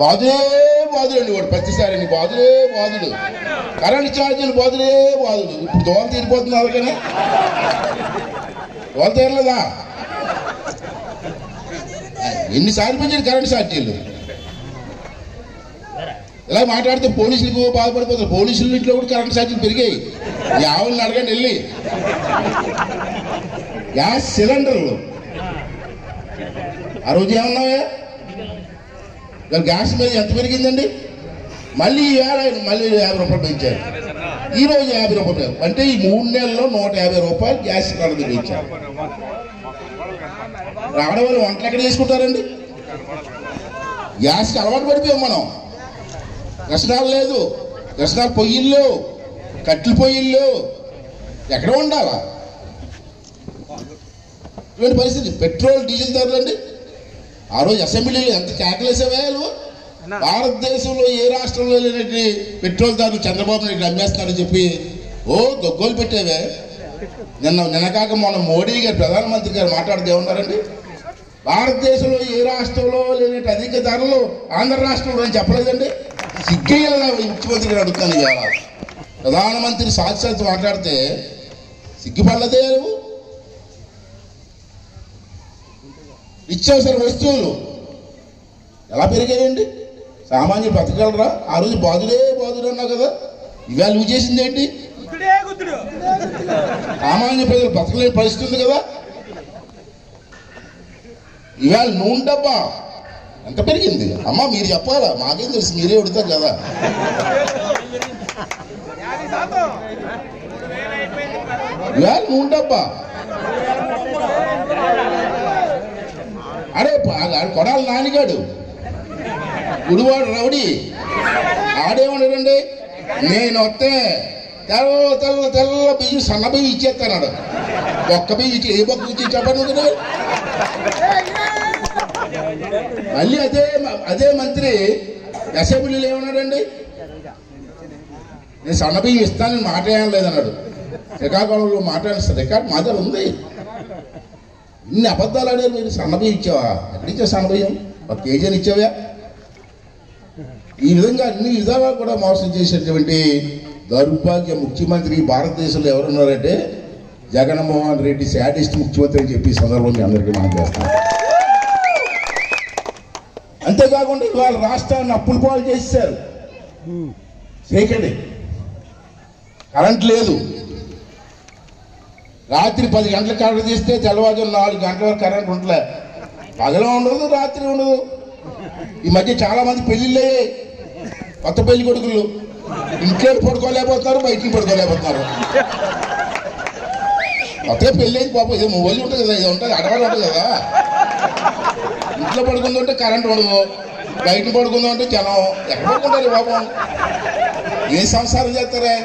బాధుడే బాధుడు అండి వాడు ప్రతిసారి నీ బాధుడే బాధుడు కరెంట్ ఛార్జీలు బాధుడే బాధుడు ఇప్పుడు దోమ తీరిపోతుంది అలాగనే దోమ తీరలేదా? ఎన్నిసార్లు పెంచారు కరెంట్ ఛార్జీలు? ఇలా మాట్లాడితే పోలీసులకు బాధపడిపోతారు. పోలీసుల ఇంట్లో కూడా కరెంట్ ఛార్జీలు పెరిగాయి. యావల్ని అడగండి వెళ్ళి. గ్యాస్ సిలిండర్లు. ఆ రోజు ఏమన్నావే? గ్యాస్ మీద ఎంత పెరిగిందండి? మళ్ళీ ఈవేళ మళ్ళీ యాభై రూపాయలు పెంచారు. ఈ రోజు యాభై రూపాయలు అంటే ఈ మూడు నెలల్లో నూట యాభై రూపాయలు గ్యాస్ సిలిండర్ పెంచారు వల్ల వంటలు ఎక్కడ చేసుకుంటారండి? గ్యాస్కి అలవాటు పడిపోయాం మనం. రసనాలు లేదు. రసనాలు పొయ్యిలు లేవు. కట్టెల ఎక్కడ ఉండాలా ఇటువంటి పరిస్థితి. పెట్రోల్ డీజిల్ ధరలు అండి ఆ రోజు అసెంబ్లీలో ఎంత కేకలేసేవే నువ్వు? భారతదేశంలో ఏ రాష్ట్రంలో లేనట్టు పెట్రోల్ ధరలు చంద్రబాబు నాయుడు అమ్మేస్తున్నారని చెప్పి ఓ గొగ్గోలు పెట్టేవే. నిన్న నిన్నకాక మొన్న మోడీ గారు ప్రధానమంత్రి గారు మాట్లాడితే ఏమన్నారండి? భారతదేశంలో ఏ రాష్ట్రంలో లేనట్టు అధిక ధరలు ఆంధ్ర రాష్ట్రంలో అని చెప్పలేదండి. సిగ్గేయాలని ముఖ్యమంత్రి గారు అడుగుతాను ఇవాళ. ప్రధానమంత్రి సాక్షాత్ మాట్లాడితే సిగ్గుపడలేదే నువ్వు? నిత్యావసర వస్తువులు ఎలా పెరిగాయండి? సామాన్యులు బతకగలరా ఆ రోజు బాధుడే బాధుడు అన్నావు కదా. ఇవాళ నువ్వు చేసింది ఏంటి? సామాన్య ప్రజలు బతకలేని పరిస్థితి ఉంది కదా. ఇవాళ నూనె డబ్బా. ఎంత పెరిగింది? అమ్మ మీరు చెప్పాలా? మాకేం తెలుసు మీరే అడుగుతారు కదా. ఇవాళ నూనె డబ్బా. అరే కొడాలి నానిగాడు. గుడివాడు రౌడీ. ఆడేమన్నాడండి నేను వస్తే తెల్ల తెల్ల తెల్ల బియ్యం సన్న బియ్యం ఇచ్చేస్తాడు ఒక్క బియ్యం ఇచ్చి ఏ బొక్క ఇచ్చి చెప్పండి మళ్ళీ అదే అదే మంత్రి అసెంబ్లీలో ఏమన్నాడండి? నేను సన్న బియ్యం ఇస్తానని మాట ఏం లేదన్నాడు శ్రీకాకుళంలో మాట్లాడిన రికార్డ్ మాదలు ఉంది. ఇన్ని అబద్ధాలు ఆడారు మీరు? సన్నబియ్యం ఇచ్చావా? ఎక్కడ సన్నభయం సన్నబియ్యం? ఒక కేజీని ఇచ్చావా ఈ విధంగా అన్ని విధాలా కూడా మోసం చేసేటువంటి దౌర్భాగ్య ముఖ్యమంత్రి భారతదేశంలో ఎవరున్నారంటే జగన్మోహన్ రెడ్డి శాడిస్ట్ ముఖ్యమంత్రి అని చెప్పి ఈ సందర్భం మీ అందరికీ మనం చేస్తాం. అంతేకాకుండా ఇవాళ రాష్ట్రాన్ని అప్పులు పాలు చేశారు. చేయకండి కరెంట్ లేదు. రాత్రి పది గంటలకు కరెంట్ తీస్తే తెల్లవారుజాము నాలుగు గంటల వరకు కరెంట్ ఉండలే. పగలం ఉండదు రాత్రి ఉండదు. ఈ మధ్య చాలా మంది పెళ్ళిళ్ళు అయ్యాయి కొత్త పెళ్ళి కొడుకులు. ఇంట్లో పడుకోలేకపోతున్నారు బయటికి పడుకోలేకపోతున్నారు. కొత్త పెళ్ళి అయింది పాపం ఇది మొబైల్ ఉంటుంది కదా ఇది ఉంటుంది అడవాళ్ళు ఉంటుంది కదా. ఇంట్లో పడుకుందంటే కరెంట్ ఉండదు. బయట పడుకుందాం అంటే జనం. ఎక్కడ పడుకుంటారు పాపం? ఏ సంసారం చేస్తారే?